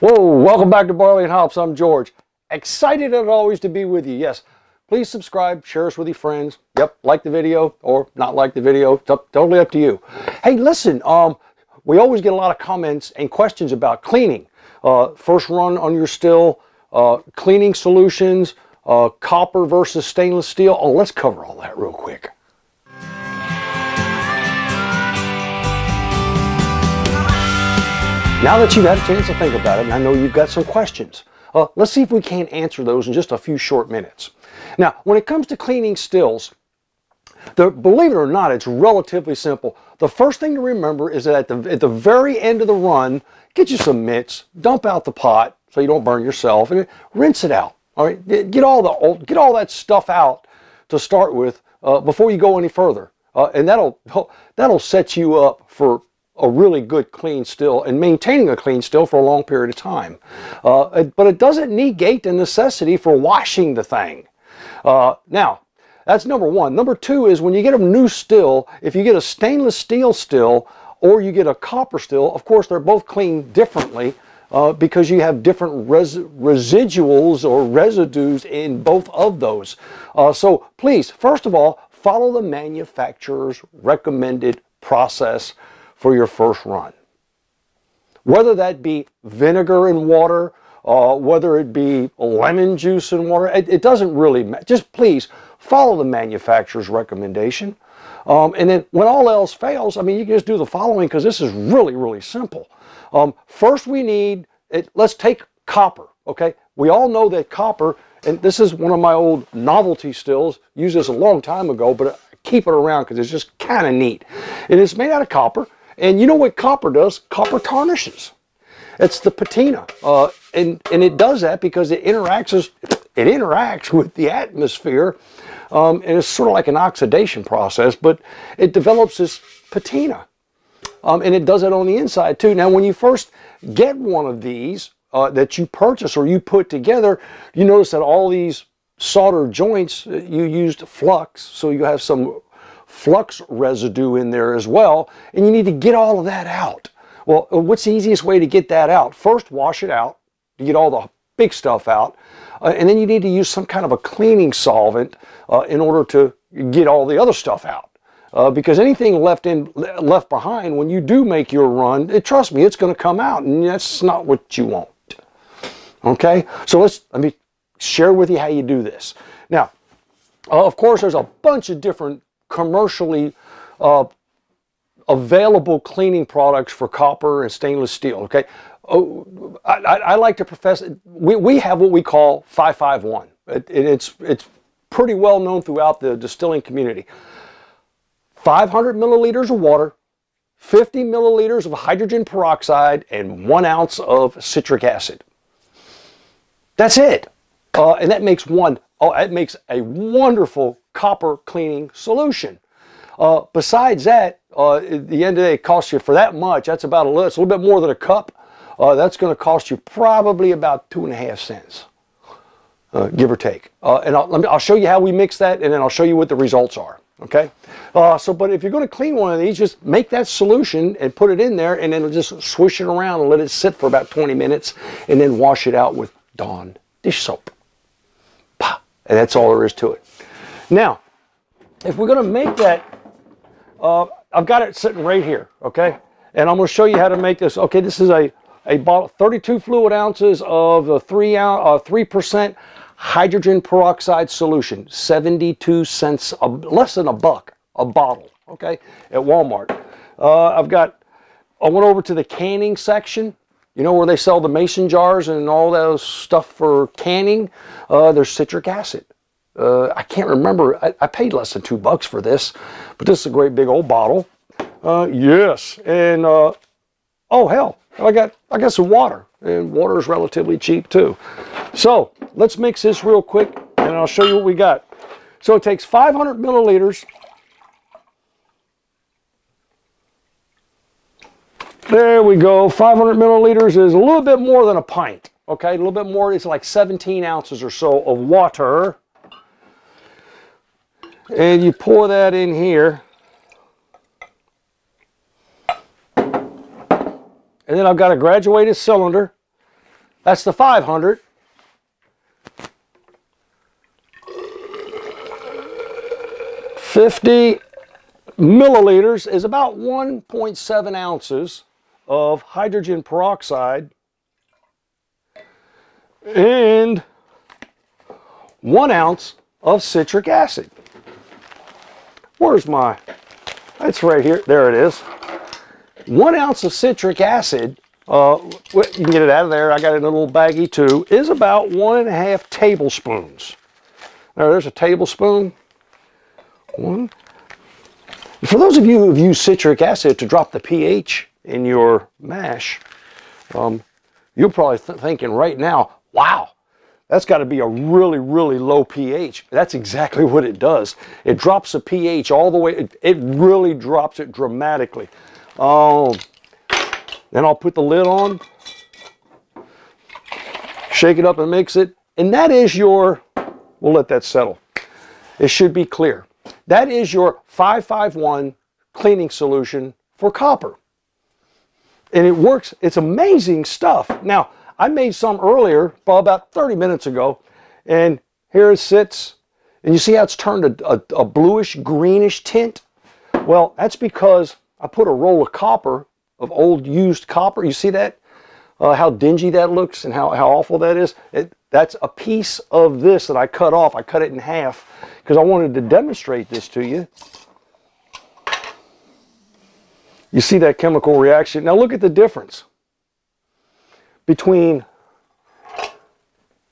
Whoa, welcome back to Barley and Hops. I'm George. Excited as always to be with you. Yes, please subscribe, share us with your friends. Yep, like the video or not like the video. It's up, totally up to you. Hey, listen, um, we always get a lot of comments and questions about cleaning. Uh, first run on your still, uh, cleaning solutions, uh, copper versus stainless steel. Oh, let's cover all that real quick. Now that you've had a chance to think about it, and I know you've got some questions, uh, let's see if we can't answer those in just a few short minutes. Now, when it comes to cleaning stills, the, believe it or not, it's relatively simple. The first thing to remember is that at the, at the very end of the run, get you some mitts, dump out the pot so you don't burn yourself, and rinse it out. All right, get all the old get all that stuff out to start with uh, before you go any further, uh, and that'll that'll set you up for a really good clean still and maintaining a clean still for a long period of time. Uh, but it doesn't negate the necessity for washing the thing. Uh, now, that's number one. Number two is when you get a new still, if you get a stainless steel still or you get a copper still, of course they're both cleaned differently uh, because you have different res residuals or residues in both of those. Uh, so please, first of all, follow the manufacturer's recommended process for your first run. Whether that be vinegar and water, uh, whether it be lemon juice and water, it, it doesn't really matter. Just please follow the manufacturer's recommendation. Um, and then when all else fails, I mean, you can just do the following because this is really, really simple. Um, first, we need, it, let's take copper, okay? We all know that copper, and this is one of my old novelty stills, used this a long time ago, but I keep it around because it's just kind of neat. It is made out of copper. And you know what copper does? Copper tarnishes. It's the patina. Uh, and, and it does that because it interacts, as, it interacts with the atmosphere um, and it's sort of like an oxidation process, but it develops this patina. Um, and it does it on the inside too. Now, when you first get one of these uh, that you purchase or you put together, you notice that all these solder joints, uh, you used flux, so you have some flux residue in there as well, and you need to get all of that out. Well, uh, what's the easiest way to get that out? First, wash it out to get all the big stuff out, uh, and then you need to use some kind of a cleaning solvent uh, in order to get all the other stuff out. Uh, because anything left in left behind when you do make your run, it, trust me, it's going to come out, and that's not what you want. Okay, so let's let me share with you how you do this. Now, uh, of course, there's a bunch of different commercially uh, available cleaning products for copper and stainless steel. Okay, oh, I, I, like to profess we, we have what we call 551. It, it, it's it's pretty well known throughout the distilling community. 500 milliliters of water, 50 milliliters of hydrogen peroxide, and one ounce of citric acid. That's it. Uh, and that makes one, oh, it makes a wonderful copper cleaning solution. Uh, besides that, uh, at the end of the day, it costs you for that much. That's about a little, it's a little bit more than a cup. Uh, that's going to cost you probably about two and a half cents, uh, give or take. Uh, and I'll, me, I'll, show you how we mix that, and then I'll show you what the results are. Okay. Uh, so, but if you're going to clean one of these, just make that solution and put it in there, and then just swish it around and let it sit for about 20 minutes, and then wash it out with Dawn dish soap. And that's all there is to it. Now, if we're going to make that, uh, I've got it sitting right here, okay? And I'm going to show you how to make this. Okay, this is a, a bottle, 32 fluid ounces of a 3 ounce, uh, 3% hydrogen peroxide solution, 72 cents, a, less than a buck a bottle, okay, at Walmart. Uh, I've got, I went over to the canning section. You know where they sell the mason jars and all those stuff for canning? Uh, there's citric acid. Uh, I can't remember. I, I, paid less than two bucks for this, but this is a great big old bottle. Uh, yes, and uh, oh hell, I got I got some water, and water is relatively cheap too. So let's mix this real quick, and I'll show you what we got. So it takes 500 milliliters. There we go. 500 milliliters is a little bit more than a pint. Okay, a little bit more. It's like 17 ounces or so of water and you pour that in here and then I've got a graduated cylinder That's the 500. Fifty milliliters is about 1.7 ounces of hydrogen peroxide and one ounce of citric acid. Where's my, it's right here, there it is. One ounce of citric acid, uh, you can get it out of there, I got it in a little baggie too, is about one and a half tablespoons. Now there's a tablespoon, one. For those of you who've used citric acid to drop the pH in your mash, um, you're probably th thinking right now, wow, that's got to be a really, really low pH. That's exactly what it does. It drops the pH all the way, it, it really drops it dramatically. Um, then I'll put the lid on, shake it up and mix it, and that is your, we'll let that settle. It should be clear. That is your 551 cleaning solution for copper. And it works, it's amazing stuff. Now, I made some earlier, about 30 minutes ago, and here it sits. And you see how it's turned a, a, a bluish greenish tint? Well, that's because I put a roll of copper, of old used copper. You see that? Uh, how dingy that looks and how, how awful that is? It, that's a piece of this that I cut off. I cut it in half because I wanted to demonstrate this to you. You see that chemical reaction. Now look at the difference between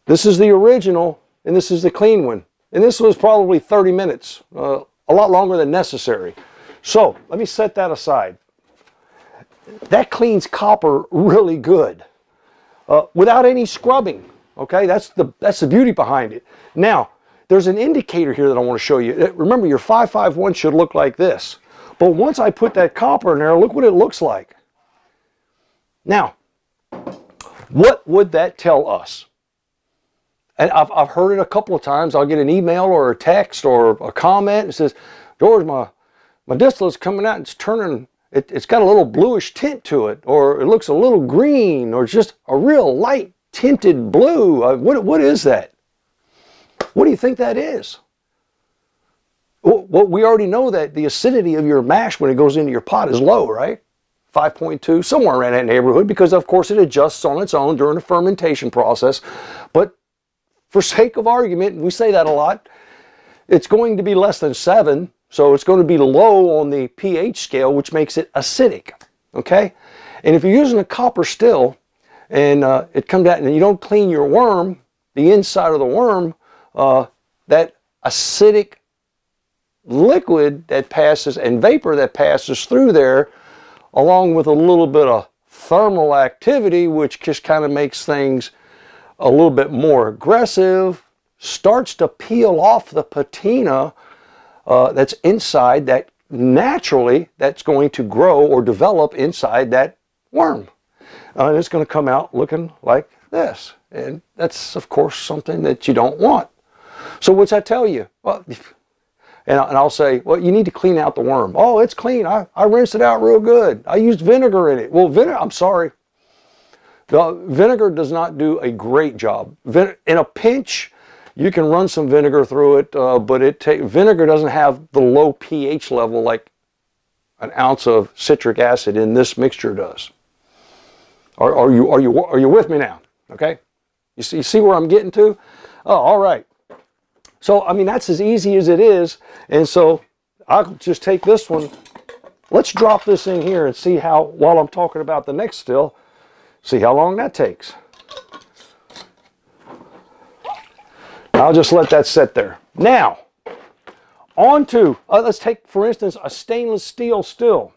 this is the original and this is the clean one. And this was probably 30 minutes, uh, a lot longer than necessary. So let me set that aside. That cleans copper really good uh, without any scrubbing. Okay, that's the, that's the beauty behind it. Now, there's an indicator here that I want to show you. Uh, remember, your 551 should look like this. But once I put that copper in there, look what it looks like. Now, what would that tell us? And I've, I've heard it a couple of times. I'll get an email or a text or a comment that says, George, my, my distillate's coming out and it's turning, it, it's got a little bluish tint to it, or it looks a little green, or just a real light tinted blue. Uh, what, what is that? What do you think that is? Well, we already know that the acidity of your mash when it goes into your pot is low, right? 5.2, somewhere around that neighborhood, because of course it adjusts on its own during the fermentation process. But for sake of argument, we say that a lot, it's going to be less than 7, so it's going to be low on the pH scale, which makes it acidic, okay? And if you're using a copper still, and uh, it comes out and you don't clean your worm, the inside of the worm, uh, that acidic liquid that passes and vapor that passes through there along with a little bit of thermal activity, which just kind of makes things a little bit more aggressive, starts to peel off the patina uh, that's inside that naturally that's going to grow or develop inside that worm. Uh, and it's going to come out looking like this. And that's, of course, something that you don't want. So what's that tell you? Well, and, and I'll say, well, you need to clean out the worm. Oh, it's clean. I, I rinsed it out real good. I used vinegar in it. Well, vinegar, I'm sorry. The vinegar does not do a great job. Vin in a pinch, you can run some vinegar through it, uh, but it vinegar doesn't have the low pH level like an ounce of citric acid in this mixture does. Are, are, you, are, you, are you with me now? Okay? You see, you see where I'm getting to? Oh, all right. So, I mean, that's as easy as it is. And so I'll just take this one. Let's drop this in here and see how, while I'm talking about the next still, see how long that takes. I'll just let that sit there. Now, on to, uh, let's take, for instance, a stainless steel still.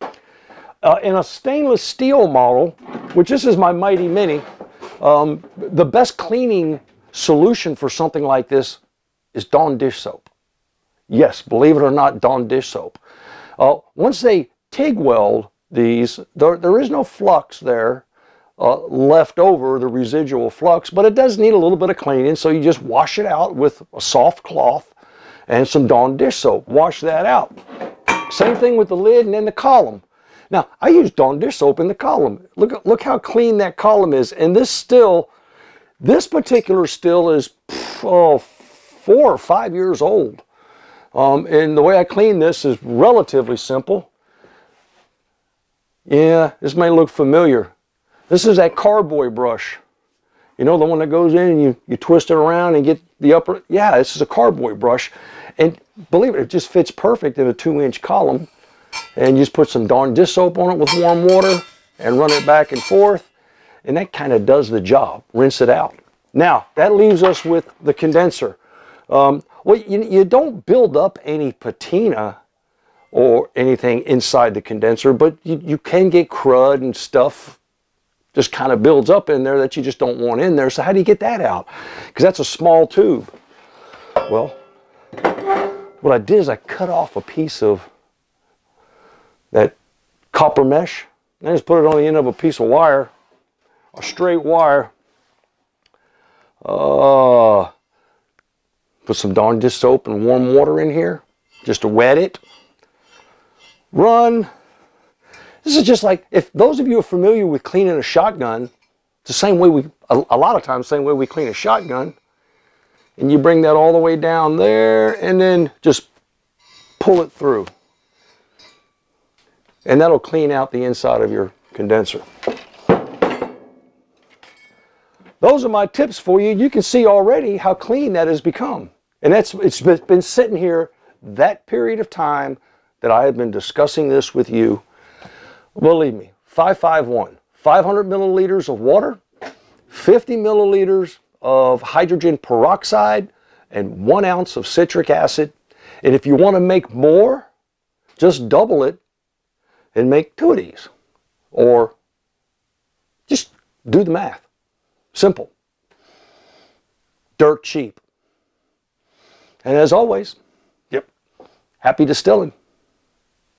Uh, in a stainless steel model, which this is my Mighty Mini, um, the best cleaning solution for something like this is Dawn dish soap. Yes, believe it or not, Dawn dish soap. Uh, once they TIG weld these, there, there is no flux there uh, left over, the residual flux, but it does need a little bit of cleaning, so you just wash it out with a soft cloth and some Dawn dish soap. Wash that out. Same thing with the lid and then the column. Now, I use Dawn dish soap in the column. Look, look how clean that column is. And this still, this particular still is oh, four or five years old. Um, and the way I clean this is relatively simple. Yeah, this may look familiar. This is that carboy brush. You know, the one that goes in and you, you twist it around and get the upper, yeah, this is a carboy brush. And believe it, it just fits perfect in a two inch column. And you just put some Dawn dish soap on it with warm water and run it back and forth. And that kind of does the job. Rinse it out. Now, that leaves us with the condenser. Um, well, you, you don't build up any patina or anything inside the condenser, but you, you can get crud and stuff just kind of builds up in there that you just don't want in there. So how do you get that out? Because that's a small tube. Well, what I did is I cut off a piece of that copper mesh. And I just put it on the end of a piece of wire, a straight wire. Uh, put some Dawn dish soap and warm water in here just to wet it. Run. This is just like, if those of you are familiar with cleaning a shotgun, it's the same way we, a, a lot of times, same way we clean a shotgun. And you bring that all the way down there and then just pull it through. And that'll clean out the inside of your condenser. Those are my tips for you. You can see already how clean that has become. And that's it's been sitting here that period of time that I have been discussing this with you. Believe me, 551, 500 milliliters of water, 50 milliliters of hydrogen peroxide, and one ounce of citric acid. And if you want to make more, just double it and make two of these. Or just do the math. Simple. Dirt cheap. And as always, yep, happy distilling.